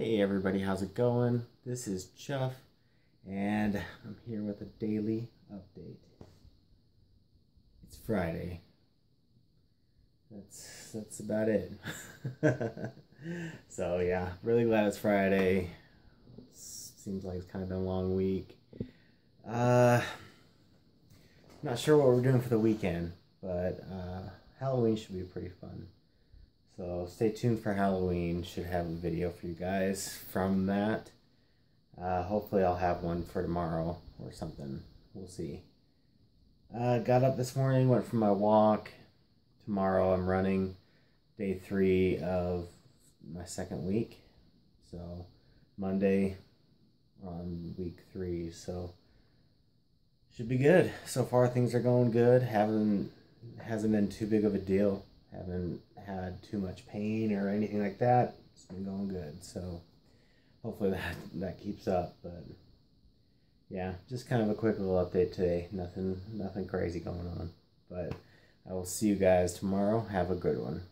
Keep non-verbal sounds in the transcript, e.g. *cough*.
Hey everybody, how's it going? This is Chough, and I'm here with a daily update. It's Friday. That's that's about it. *laughs* so yeah, really glad it's Friday. Seems like it's kind of been a long week. Uh, not sure what we're doing for the weekend, but uh, Halloween should be pretty fun. So stay tuned for Halloween. Should have a video for you guys from that. Uh, hopefully I'll have one for tomorrow or something. We'll see. Uh, got up this morning, went for my walk. Tomorrow I'm running day three of my second week. So Monday on week three. So should be good. So far things are going good. Haven't hasn't been too big of a deal. Haven't had too much pain or anything like that. It's been going good. So hopefully *laughs* that that keeps up. But yeah, just kind of a quick little update today. Nothing nothing crazy going on. But I will see you guys tomorrow. Have a good one.